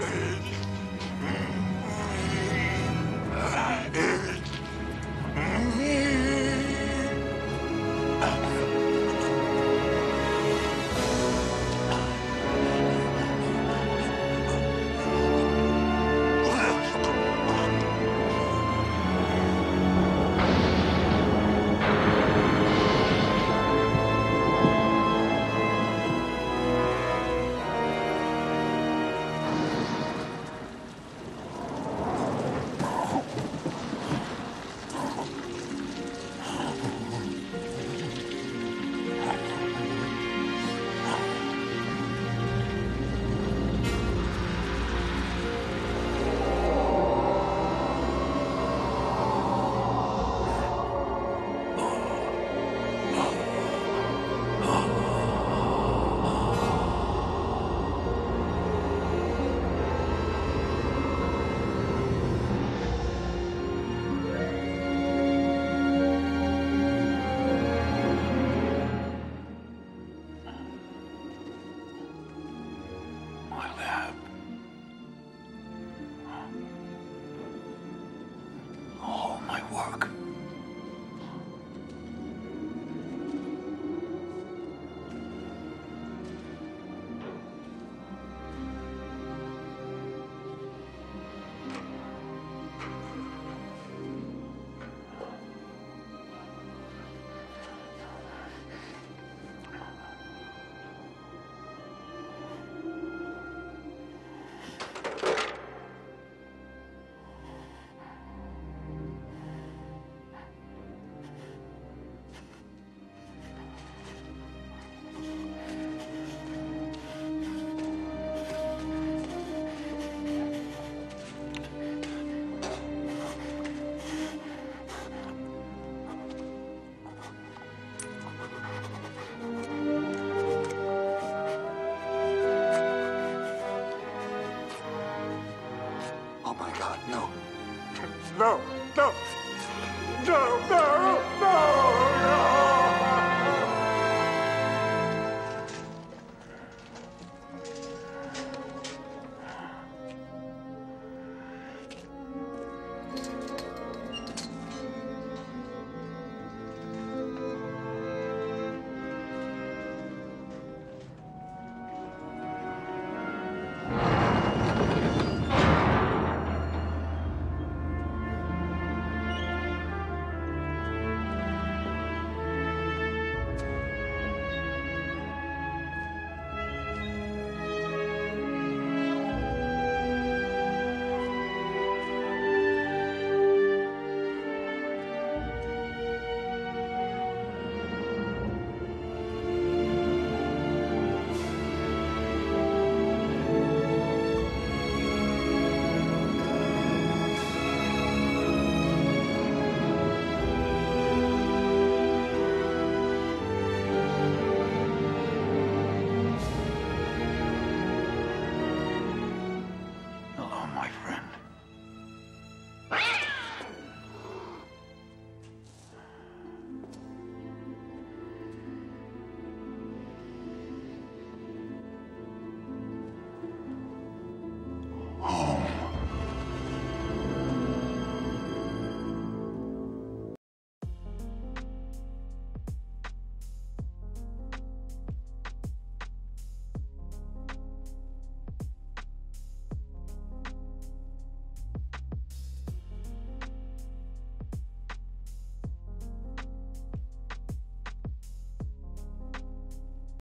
me! Work. My my friend.